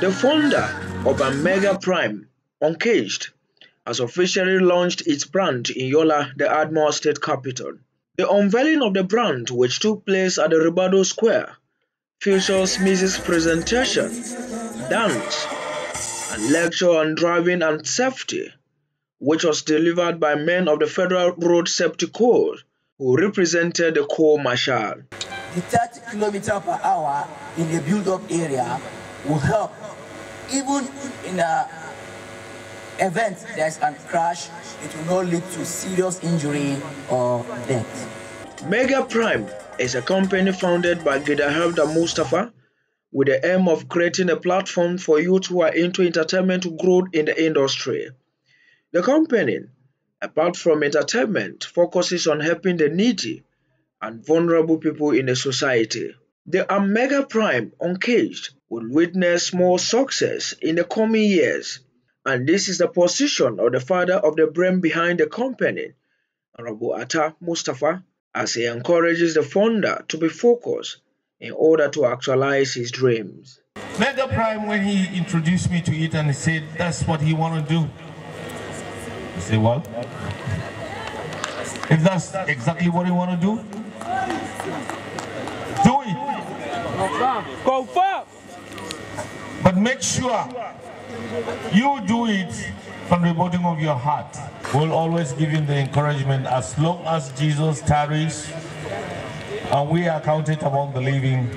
The founder of I Am Mega Prime, Uncaged, has officially launched its brand in Yola, the Adamawa State capital. The unveiling of the brand, which took place at the Ribado Square, features Mrs. presentation, dance, and lecture on driving and safety, which was delivered by men of the Federal Road Safety Corps who represented the Corps Marshal. The 30 km per hour in a build-up area will help even in a event there's a crash, it will not lead to serious injury or death. Mega Prime is a company founded by Gida Helda Mustafa with the aim of creating a platform for youth who are into entertainment to grow in the industry. The company, apart from entertainment, focuses on helping the needy and vulnerable people in the society. The I Am Mega Prime Uncaged will witness more success in the coming years, and this is the position of the father of the brain behind the company, Honorable Atta Mustafa, as he encourages the founder to be focused in order to actualize his dreams. Mega Prime, when he introduced me to it and he said that's what he want to do, I said, well, if that's exactly what he want to do, do it. Go Confirm. But make sure you do it from the bottom of your heart. We'll always give him the encouragement as long as Jesus tarries and we are counted among the living.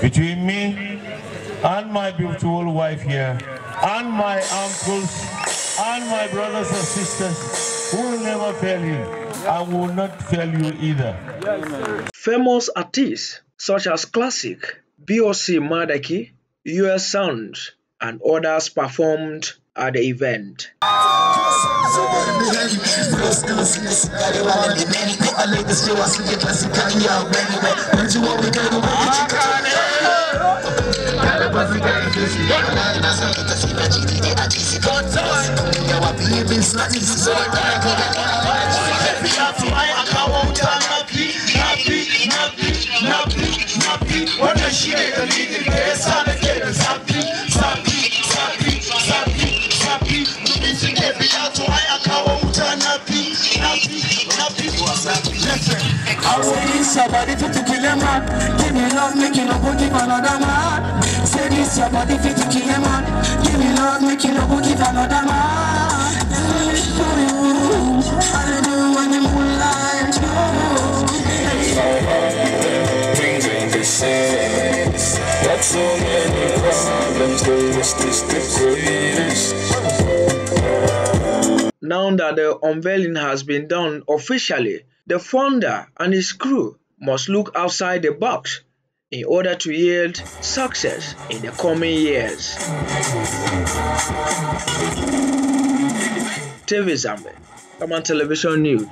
Between me and my beautiful wife here and my uncles and my brothers and sisters who will never fail you and will not fail you either. Famous artists such as Classic, BOC Madaki, US Sounds, and others performed at the event. Wannan shi ne dalilin da ya sa nake da zafi zafi zafi zafi zafi in sun ke biya to ai a kawo wuta na fi na fi na fi zafi listen. I say this your body fit to kill a man. Give me love, make no go give another man. Say this your body fit to kill a man. Give me love, make no go give another man so many problems, the. Now that the unveiling has been done officially, the founder and his crew must look outside the box in order to yield success in the coming years. TV Camaa Television News.